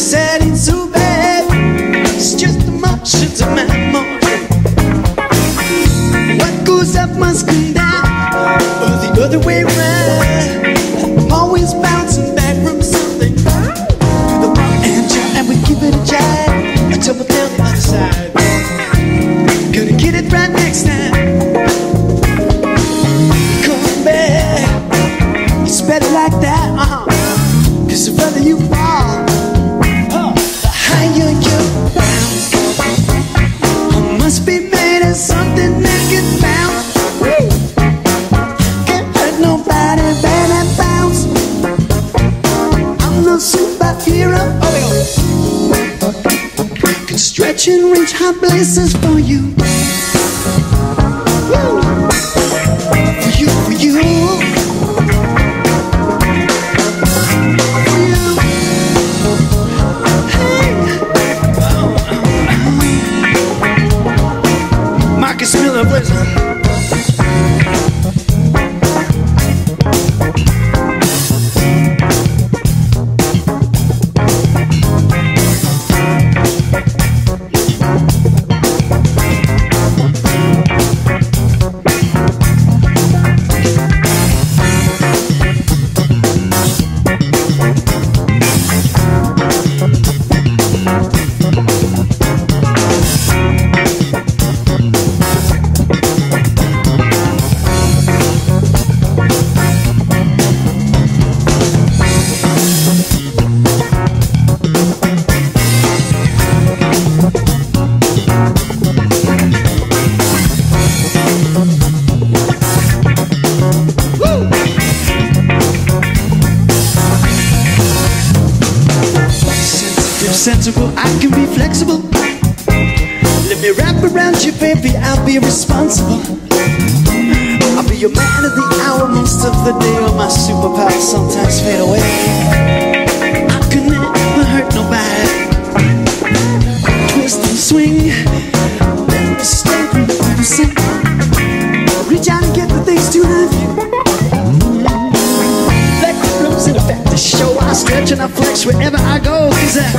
said it's so bad. It's just too much to my mind. What goes up must come down, or the other way around. reach and reach high places for you. Woo! For you, for you. sensible, I can be flexible. Let me wrap around you, baby, I'll be responsible. I'll be your man of the hour most of the day, or my superpowers sometimes fade away. and I flex wherever I go. Cause uh,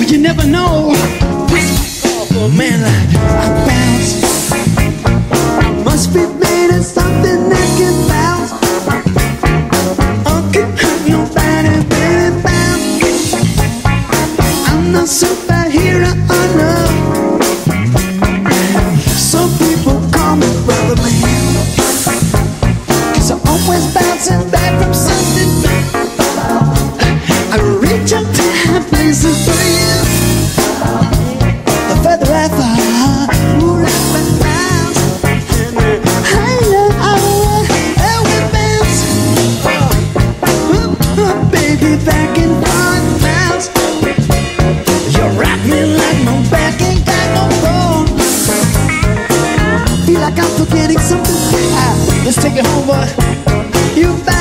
I—you never know. What's for a man like take it home, boy. You